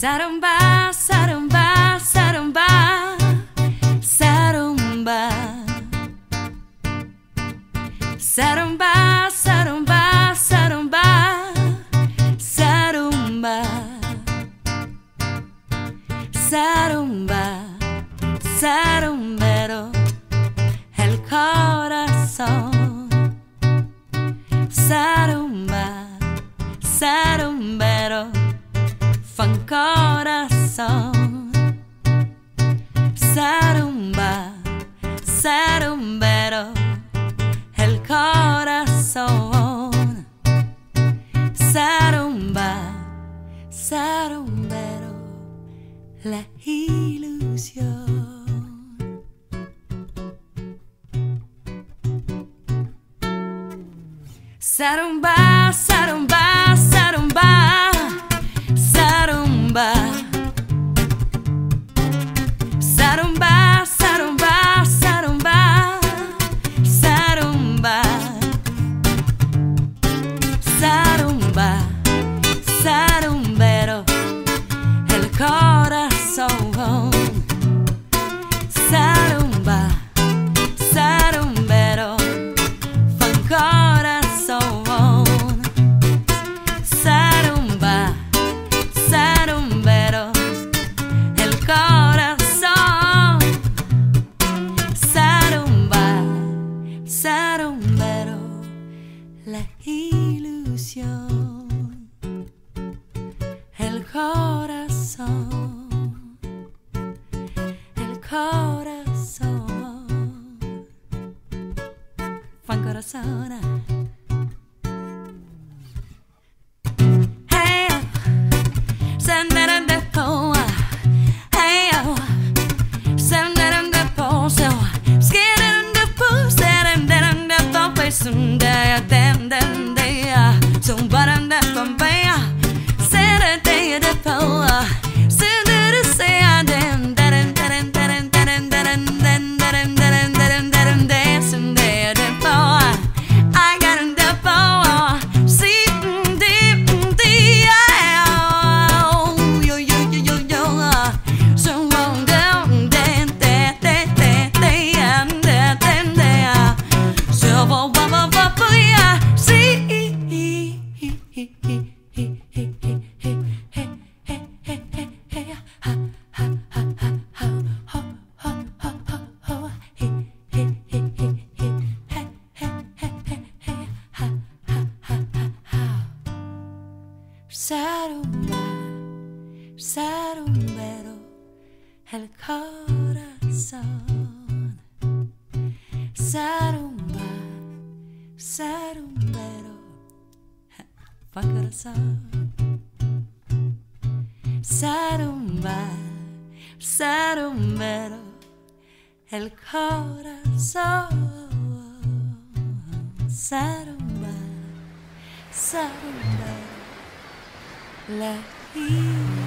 Sarumba, sarumba, sarumba, sarumba. Sarumba, sarumba, sarumba, sarumba. Sarumba, sarumbero, el corazón. Sarumba, sarumba. coração. Sarumba, sarumbero, el corazón. Sarumba, sarumbero, la ilusión. Sarumba, corazón, el corazón, fan corazón. Ah. ser el corazón. Sarumba, sarumbero, el corazón. Sarumba, sarumbero, el corazón. Sarumba, sarumbero, la vida.